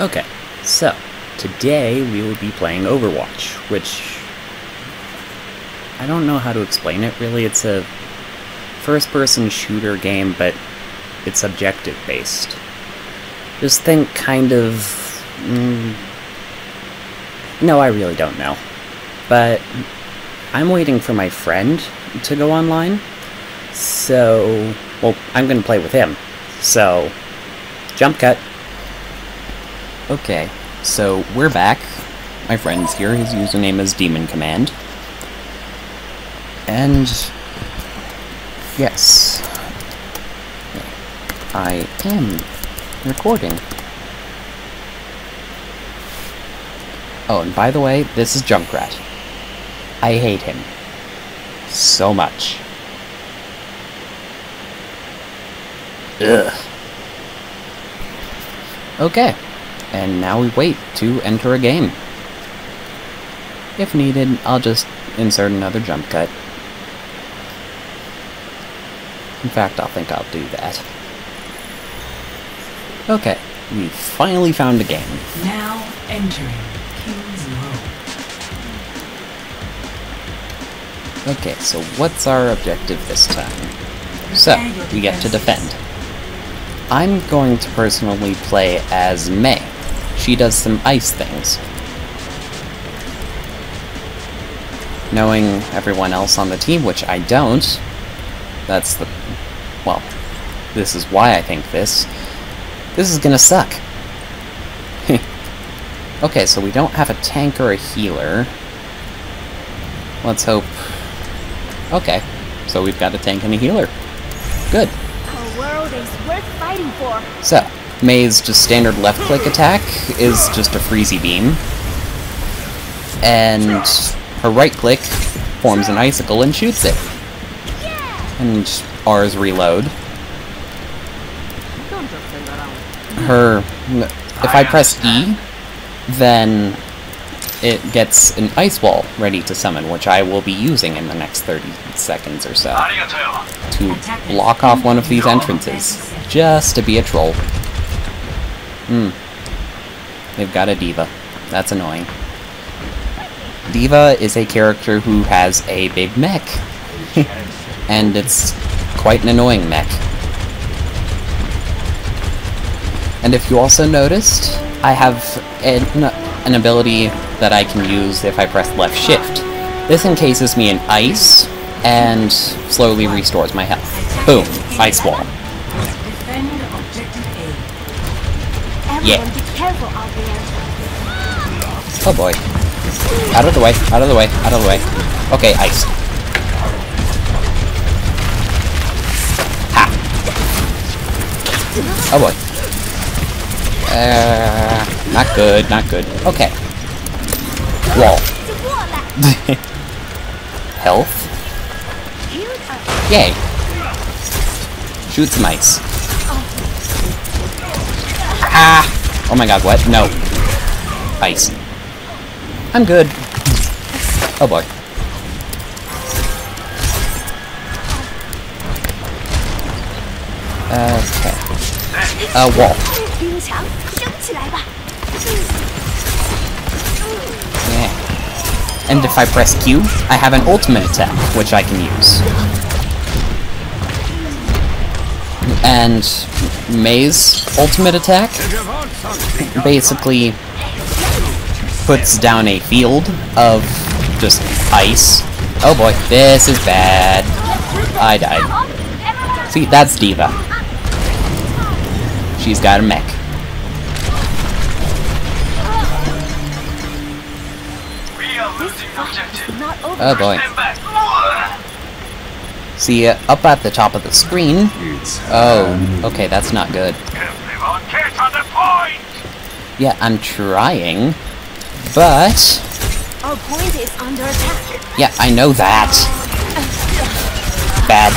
Okay, so today we will be playing Overwatch, which I don't know how to explain it really. It's a first person shooter game, but it's objective based. Just think kind of. Mm, no, I really don't know. But I'm waiting for my friend to go online. So, well, I'm to play with him. So, jump cut. Okay, so we're back. My friend's here. His username is Demon Command. And yes, I am recording. Oh, and by the way, this is Junkrat. I hate him so much. Ugh. Okay, and now we wait to enter a game. If needed, I'll just insert another jump cut. In fact, I think I'll do that. Okay, we finally found a game. Now entering King's Row. Okay, so what's our objective this time? So, we get to defend. I'm going to personally play as Mei. She does some ice things. Knowing everyone else on the team, which I don't, that's the... well, this is why I think this. This is gonna suck. okay, so we don't have a tank or a healer. Let's hope... Okay, so we've got a tank and a healer. Good. A world is worth fighting for. So, Mei's just standard left click attack is just a freezy beam. And her right click forms an icicle and shoots it. And R's reload. Her if I press E, then it gets an ice wall ready to summon, which I will be using in the next 30 seconds or so to block off one of these entrances, just to be a troll. Hmm. They've got a D.Va. That's annoying. D.Va is a character who has a big mech. and it's quite an annoying mech. And if you also noticed, I have an, an ability that I can use if I press left shift. This encases me in ice, and slowly restores my health. Boom. Ice wall. Yeah. Be careful. Oh boy. Out of the way, out of the way, out of the way. Okay, ice. Ha! Oh boy. Uh, not good, not good. Okay. Wall. Health? Yay. Shoot some ice. Ah! Oh my god, what? No. Ice. I'm good. Oh boy. Okay. A wall. Yeah. And if I press Q, I have an ultimate attack, which I can use. And Mei's ultimate attack basically puts down a field of just ice. Oh boy, this is bad. I died. See, that's D.Va. She's got a mech. Oh boy. See, uh, up at the top of the screen... Oh, okay, that's not good. On the point! Yeah, I'm trying, but... Our point is under attack. Yeah, I know that. Bad.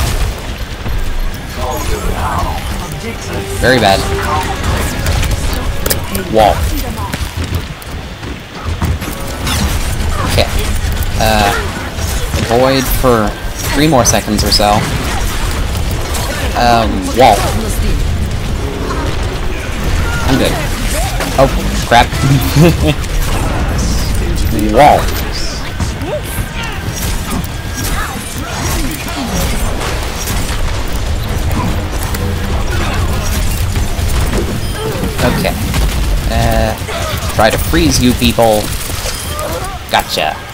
Very bad. Wall. Okay. Uh, void for three more seconds or so. Um, wall. I'm good. Oh, crap. Wall. Okay. Uh, try to freeze you people. Gotcha.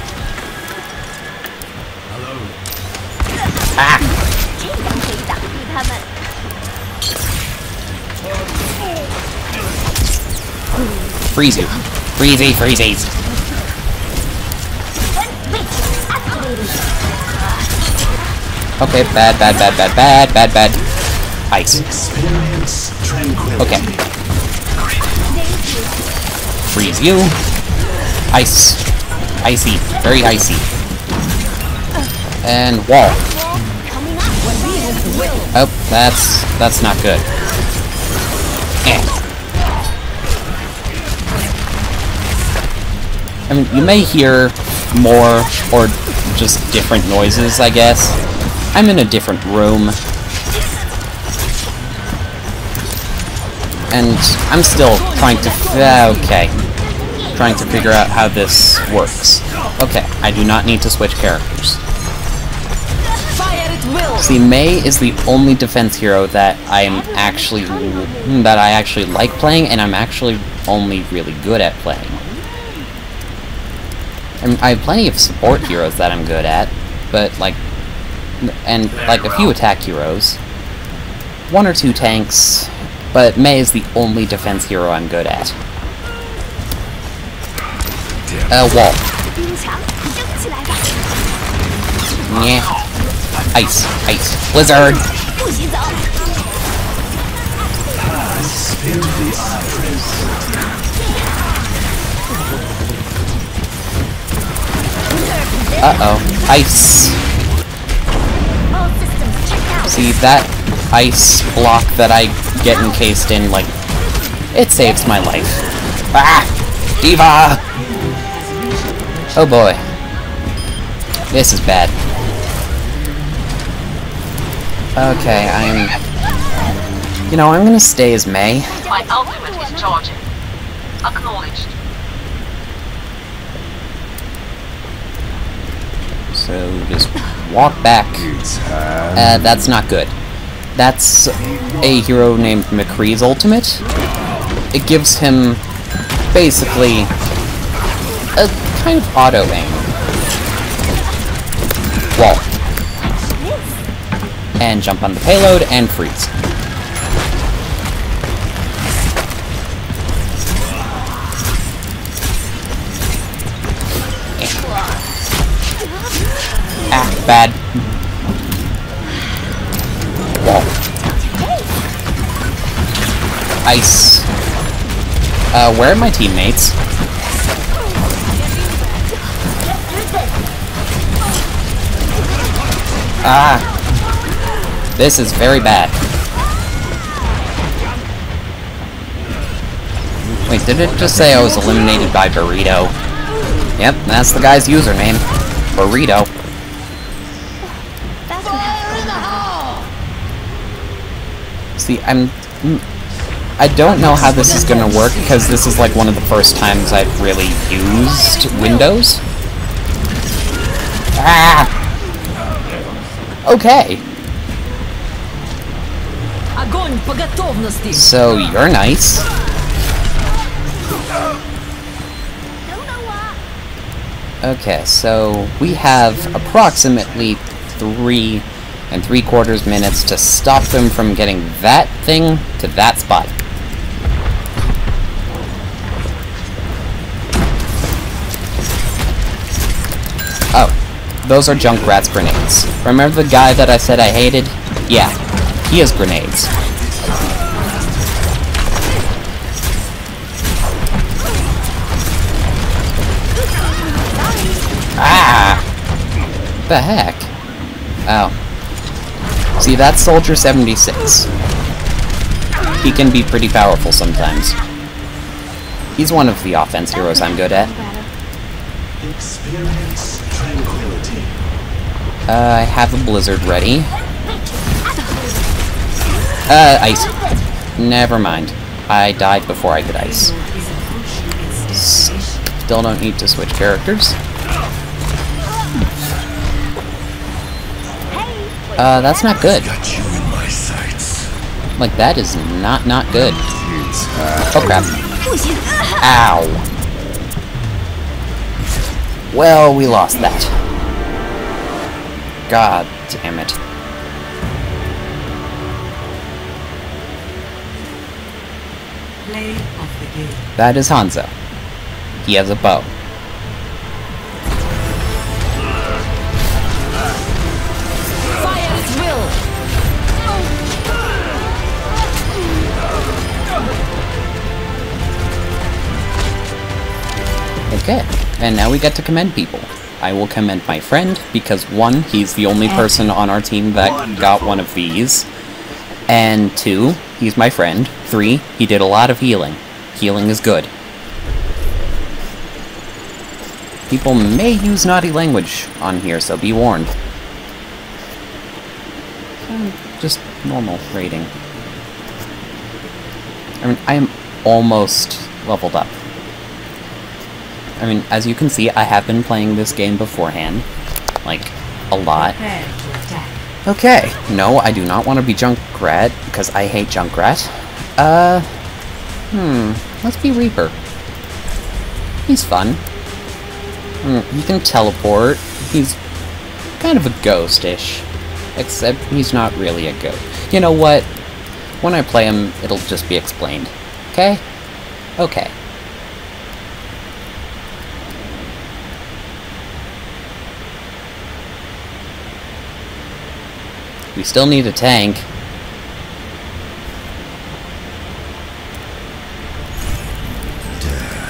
Freeze you. Freezy, freezies. Okay, bad, bad, bad, bad, bad, bad, bad. Ice. Okay. Freeze you. Ice. Icy. Very icy. And wall. Oh, that's that's not good. Eh. I mean, you may hear more or just different noises, I guess. I'm in a different room. And I'm still trying to... Okay. Trying to figure out how this works. Okay, I do not need to switch characters. See, Mei is the only defense hero that I'm actually... Hmm, that I actually like playing, and I'm actually only really good at playing. I, mean, I have plenty of support heroes that I'm good at, but, like, and, like, a few attack heroes. One or two tanks, but Mei is the only defense hero I'm good at. Uh, wall. Yeah. Ice, ice, blizzard! Uh-oh. Ice. See, that ice block that I get encased in, like, it saves my life. Ah! D.Va! Oh boy. This is bad. Okay, I'm... You know, I'm gonna stay as Mei. My ultimate is charging. Acknowledged. So, just walk back. Uh, that's not good. That's a hero named McCree's ultimate. It gives him basically a kind of auto aim. Wall. And jump on the payload and freeze. Bad. Wall. Ice. Uh, where are my teammates? Ah. This is very bad. Wait, did it just say I was eliminated by Burrito? Yep, that's the guy's username. Burrito. I'm... I don't know how this is going to work, because this is like one of the first times I've really used Windows. Ah! Okay. So, you're nice. Okay, so we have approximately three and three quarters minutes to stop them from getting that thing to that spot. Oh, those are Junkrat's grenades. Remember the guy that I said I hated? Yeah, he has grenades. Ah! The heck? Oh. See, that's Soldier 76. He can be pretty powerful sometimes. He's one of the offense heroes I'm good at. Experience tranquility. Uh, I have a blizzard ready. Uh, ice. Never mind. I died before I could ice. Still don't need to switch characters. Uh, that's not good. Got you in my sights. Like, that is not, not good. Oh, crap. 不行，Ow. Well, we lost that. God damn it. Play of the game. That is Hanzo. He has a bow. Okay, and now we get to commend people. I will commend my friend, because one, he's the only person on our team that got one of these. And two, he's my friend. Three, he did a lot of healing. Healing is good. People may use naughty language on here, so be warned. Um, Just normal rating. I mean, I am almost leveled up. I mean, as you can see, I have been playing this game beforehand. Like, a lot. Okay. No, I do not want to be Junkrat, because I hate Junkrat. Uh, hmm, let's be Reaper. He's fun. Hmm, he can teleport. He's kind of a ghost-ish. Except he's not really a ghost. You know what? When I play him, it'll just be explained. Okay? Okay. We still need a tank.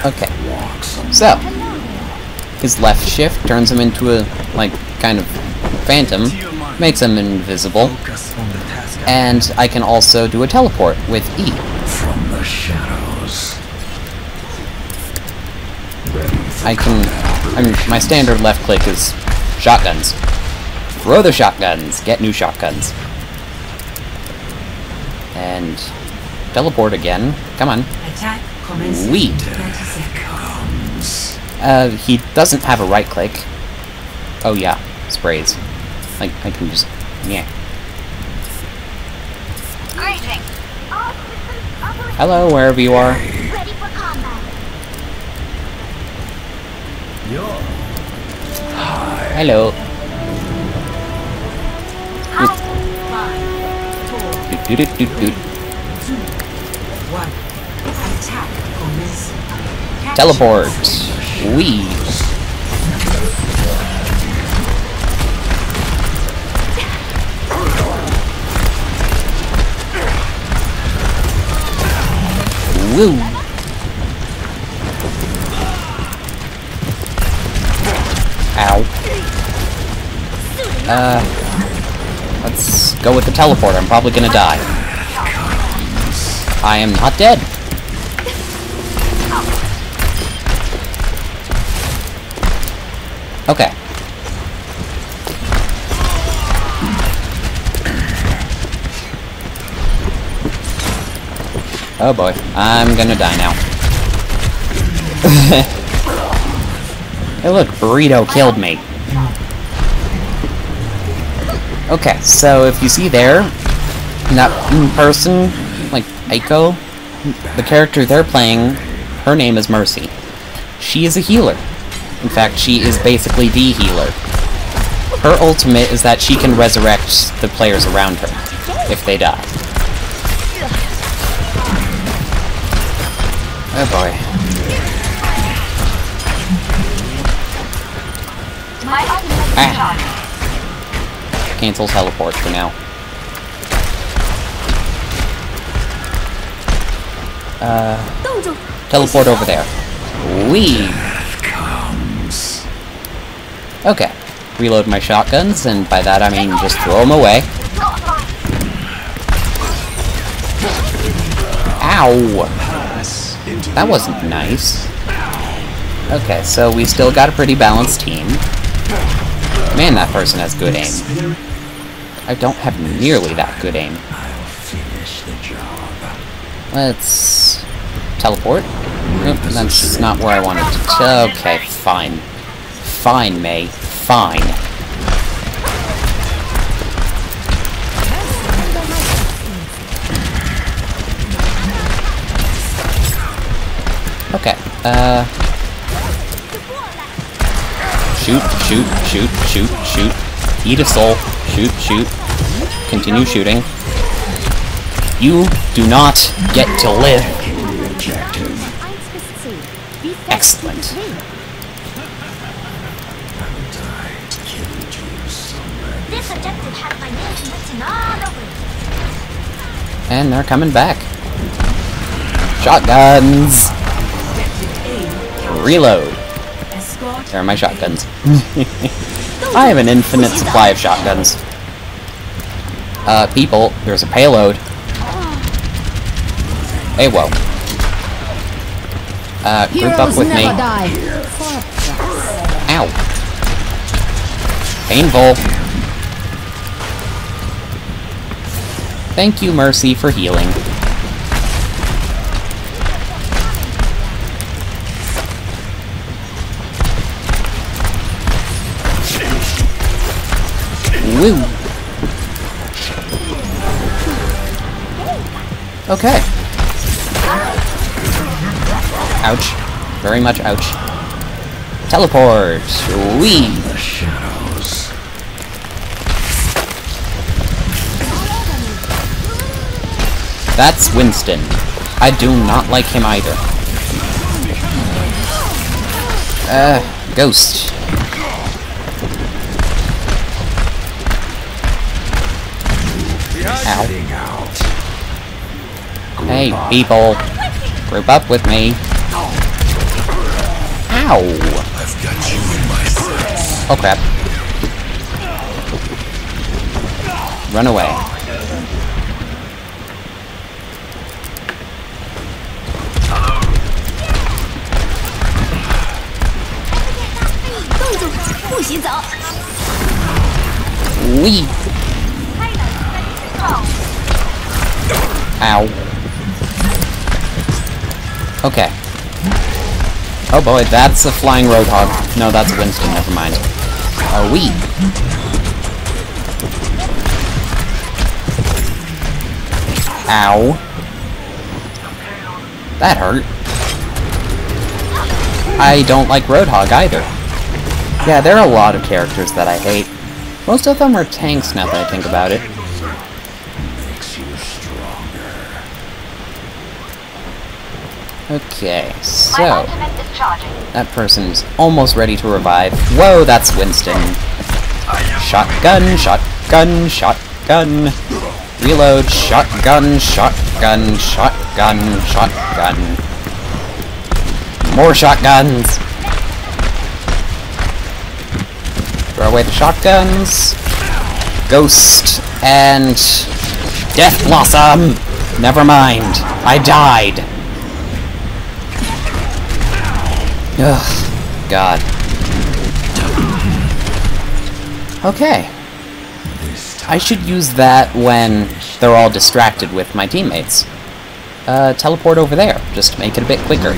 Okay. So, his left shift turns him into a, like, kind of phantom, makes him invisible, Focus on the task at and I can also do a teleport with E. from the shadows. I can, I mean, my standard left click is shotguns. Throw the shotguns, get new shotguns. And teleport again. Come on. Attack commences. We. Uh, he doesn't have a right click. Oh yeah, sprays. Like, I can just, yeah. Greetings. All systems operate. Hello, wherever you are. Ready for combat. Hello. Catch Teleport. We. Woo. Ow. Uh, go with the teleporter. I'm probably gonna die. I am not dead. Okay. Oh boy, I'm gonna die now. hey look, Burrito killed me. Okay, so if you see there, that person, like Aiko, the character they're playing, her name is Mercy. She is a healer. In fact, she is basically the healer. Her ultimate is that she can resurrect the players around her if they die. Oh boy. Ah. Charged. Cancel teleport for now. Uh, teleport over there. We. Comes. Okay. Reload my shotguns, and by that I mean just throw them away. Ow! That wasn't nice. Okay, so we still got a pretty balanced team. Man, that person has good aim. I don't have nearly that good aim. Let's teleport. Oop, that's not where I wanted to. Okay, fine. Fine, Mei. Fine. Okay, uh... Shoot, shoot, shoot, shoot, shoot. Eat a soul. Shoot, shoot. Continue shooting. You do not get to live. Excellent. And they're coming back. Shotguns! Reload. There are my shotguns. I have an infinite supply of shotguns. Uh, people, there's a payload. Hey, whoa. Uh, group up with me. die. Ow. Painful. Thank you, Mercy, for healing. Woo. Okay. Ouch. Very much ouch. Teleport! Wee! The shadows. That's Winston. I do not like him either. Uh, Ghost. Ow. Hey, people. Group up with me. Ow! I've got you in my sights. Oh crap. Run away. Wee! Okay. Oh boy, that's a flying roadhog. No, that's Winston, never mind. A wee. Ow. That hurt. I don't like Roadhog either. Yeah, there are a lot of characters that I hate. Most of them are tanks now that I think about it. Okay, so... That person's almost ready to revive. Whoa, that's Winston. Shotgun, shotgun, shotgun. Reload, shotgun, shotgun, shotgun, shotgun. More shotguns. Throw away the shotguns. Ghost and Death Blossom. Never mind. I died. Ugh, God. Okay. I should use that when they're all distracted with my teammates. Uh, teleport over there, just to make it a bit quicker.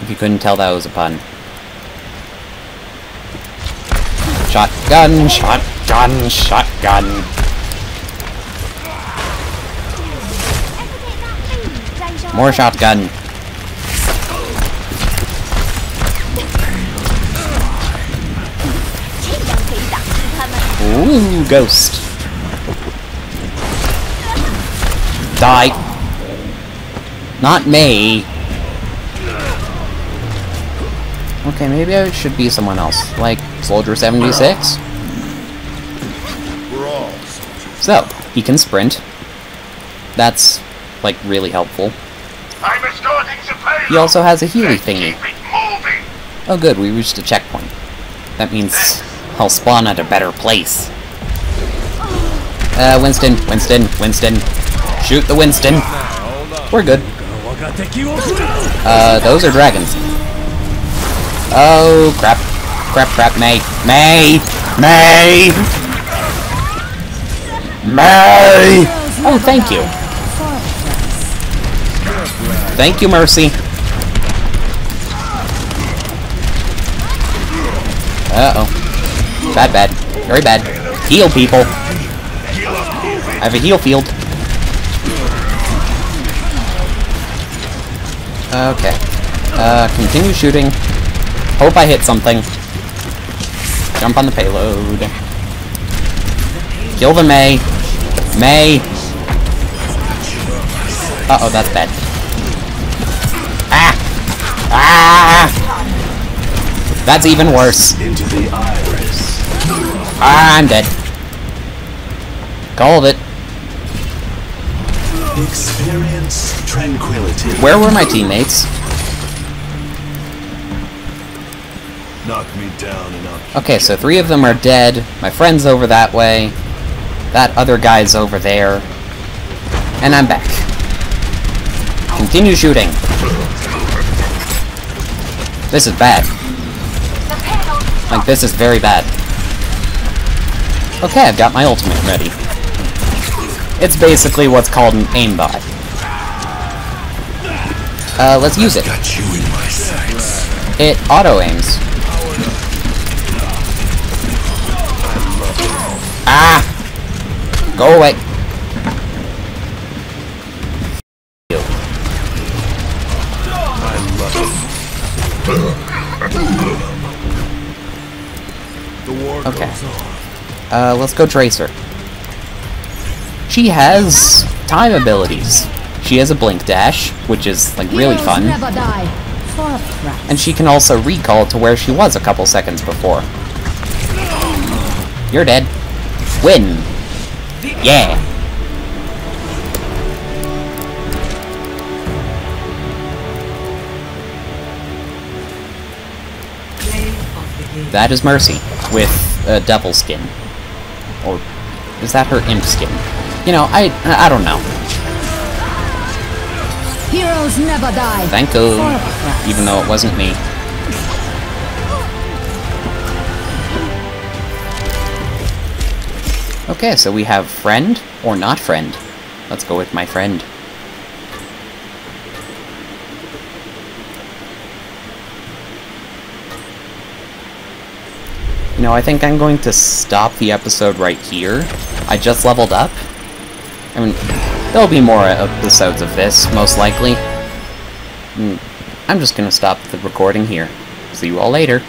If you couldn't tell that was a pun. Shotgun, shotgun, shotgun. More shotgun. Ooh, ghost. Die. Not me. Okay, maybe I should be someone else. Like Soldier 76? So, he can sprint. That's, like, really helpful. I'm escorting the payload. He also has a Healy thingy. Keep it moving. Oh good, we reached a checkpoint. That means I'll spawn at a better place. Uh, Winston, Winston, Winston. Shoot the Winston. We're good. Uh, those are dragons. Oh, crap. Crap, crap, Mei. Mei! Mei! Mei! Oh, thank you. Thank you, Mercy. Uh-oh. Bad, bad. Very bad. Heal, people. I have a heal field. Okay. Uh, continue shooting. Hope I hit something. Jump on the payload. Kill the Mei. Mei! Uh-oh, that's bad. Ah! Ah! That's even worse. Into the iris. Ah, I'm dead. Call of it. Experience tranquility. Where were my teammates? Knock me down and I'll Okay, so three of them are dead. My friend's over that way. That other guy's over there. And I'm back. Continue shooting. This is bad. The payload is Like, this is very bad. Okay, I've got my ultimate ready. It's basically what's called an aimbot. Uh, let's use it. got you in my sights. It auto-aims. Ah! Go away. Uh, let's go Tracer. She has time abilities. She has a blink dash, which is like really Heroes fun, never die. For a price. and she can also recall to where she was a couple seconds before. You're dead. Win. Yeah. Play of the game. That is Mercy with a devil skin, or is that her imp skin? You know, I I don't know. Heroes never die. Thank you, For a price. even though it wasn't me. Okay, so we have friend or not friend. Let's go with my friend. I think I'm going to stop the episode right here. I just leveled up. I mean, there'll be more episodes of this, most likely. Mm, I'm just gonna stop the recording here. See you all later.